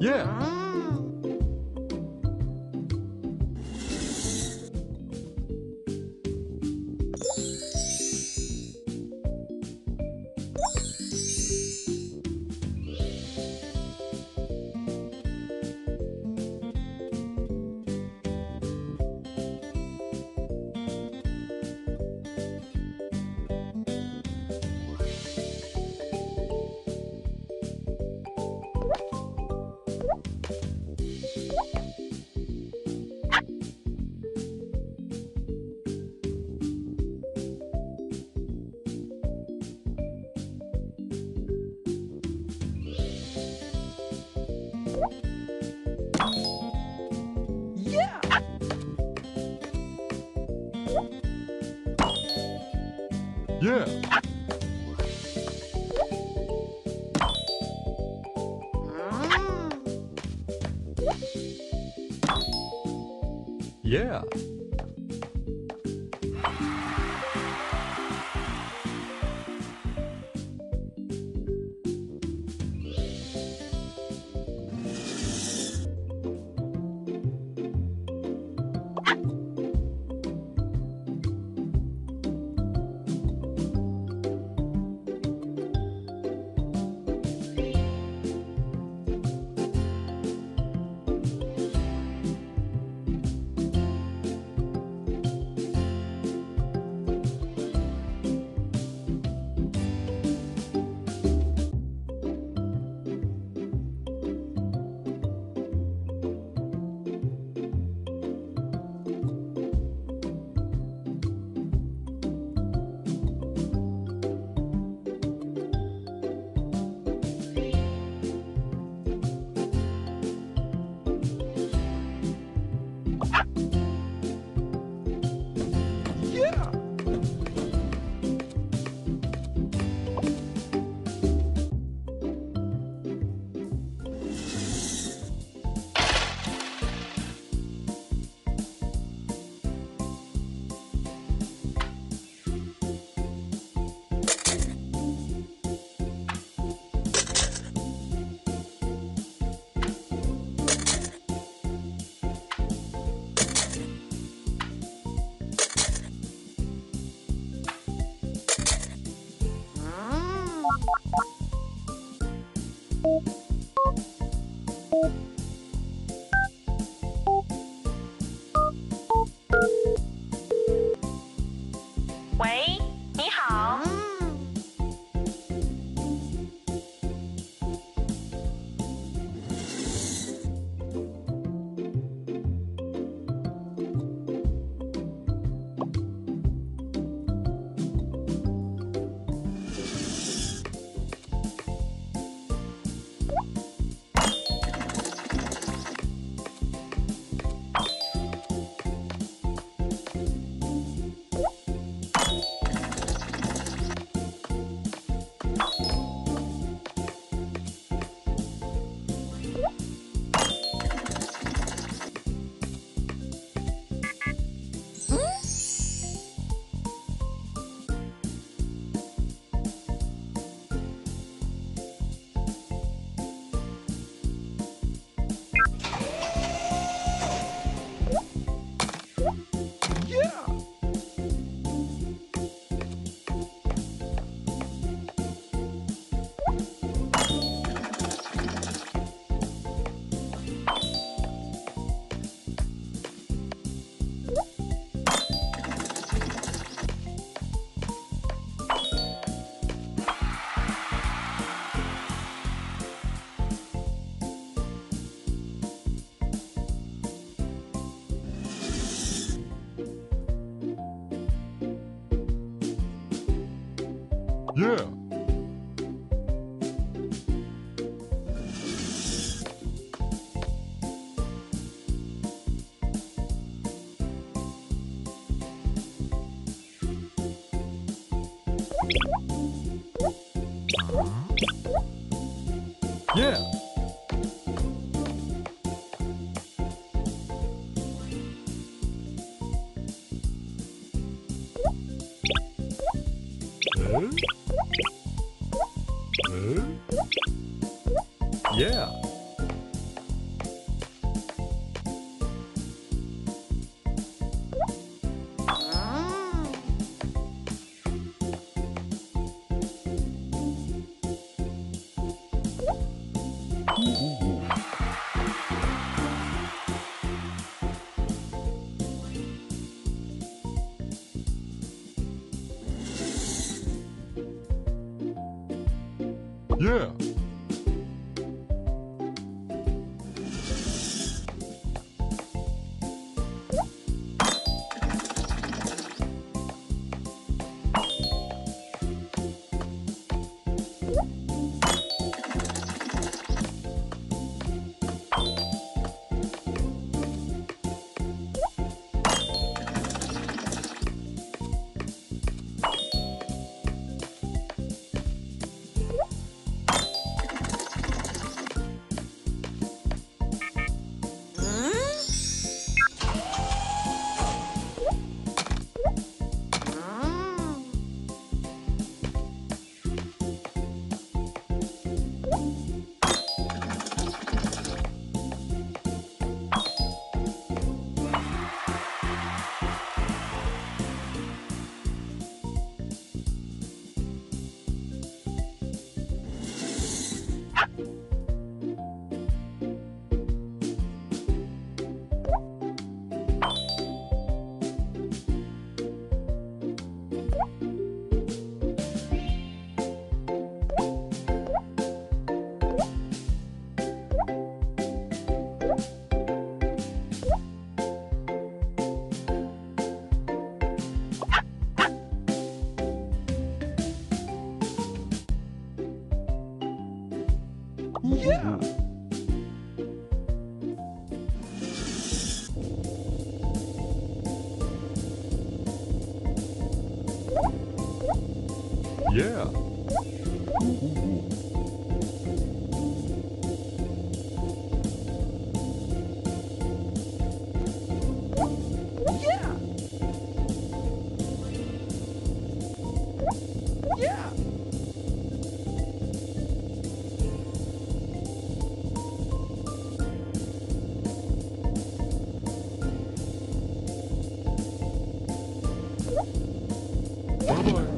Yeah. Yeah. Mm. Yeah. Yeah. Ha! 어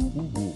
Yeah.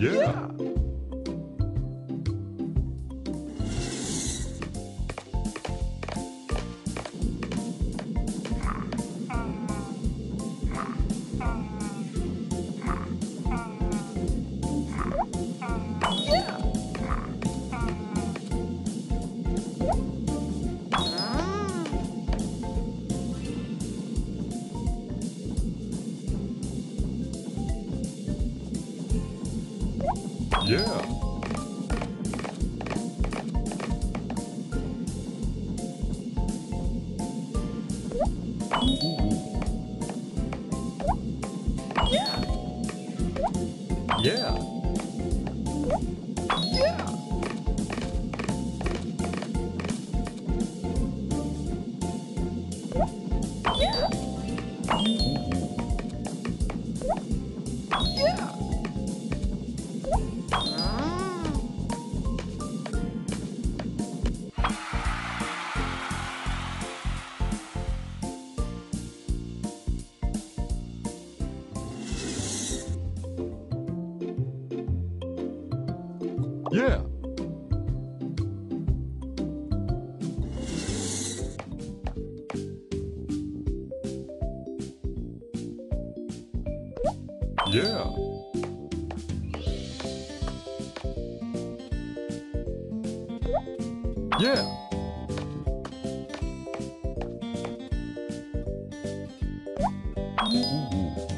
Yeah. Yeah. Yeah. Yeah. Yeah. Yeah. Ooh.